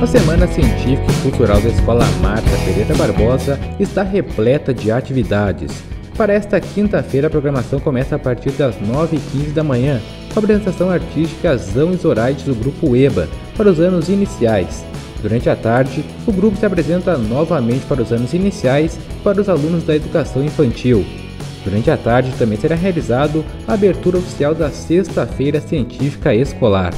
A Semana Científica e Cultural da Escola Marta Pereira Barbosa está repleta de atividades. Para esta quinta-feira, a programação começa a partir das 9h15 da manhã, com a apresentação artística Zão e Zoraide do Grupo EBA, para os anos iniciais. Durante a tarde, o grupo se apresenta novamente para os anos iniciais para os alunos da educação infantil. Durante a tarde também será realizado a abertura oficial da Sexta-feira Científica Escolar.